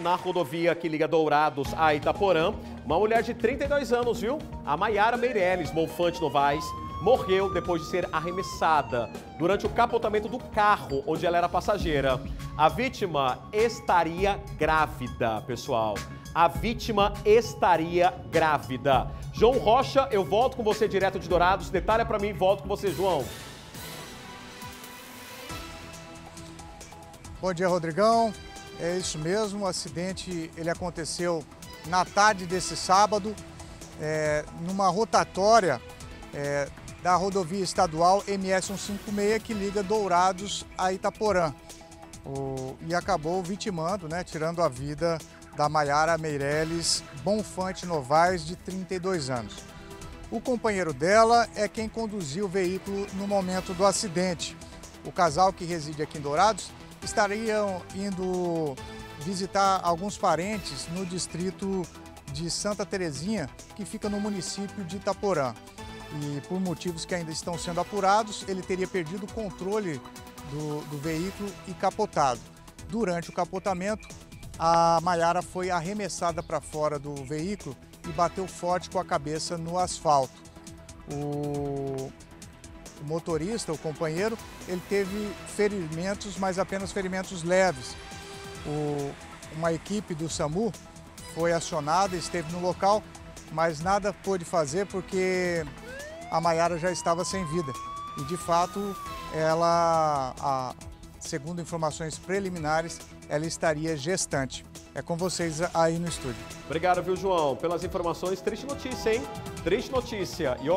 Na rodovia que liga Dourados a Itaporã, uma mulher de 32 anos, viu? A Maiara Meirelles Monfante Novaes morreu depois de ser arremessada durante o capotamento do carro onde ela era passageira. A vítima estaria grávida, pessoal. A vítima estaria grávida. João Rocha, eu volto com você direto de Dourados. Detalha para mim, volto com você, João. Bom dia, Rodrigão. É isso mesmo, o acidente ele aconteceu na tarde desse sábado, é, numa rotatória é, da rodovia estadual MS 156 que liga Dourados a Itaporã. O, e acabou vitimando, né, tirando a vida da Maiara Meirelles Bonfante Novaes, de 32 anos. O companheiro dela é quem conduziu o veículo no momento do acidente. O casal que reside aqui em Dourados estariam indo visitar alguns parentes no distrito de Santa Terezinha, que fica no município de Itaporã. E por motivos que ainda estão sendo apurados, ele teria perdido o controle do, do veículo e capotado. Durante o capotamento, a Maiara foi arremessada para fora do veículo e bateu forte com a cabeça no asfalto. O o motorista, o companheiro, ele teve ferimentos, mas apenas ferimentos leves. O, uma equipe do SAMU foi acionada, esteve no local, mas nada pôde fazer porque a Maiara já estava sem vida. E de fato, ela, a, segundo informações preliminares, ela estaria gestante. É com vocês aí no estúdio. Obrigado, viu, João, pelas informações. Triste notícia, hein? Triste notícia. E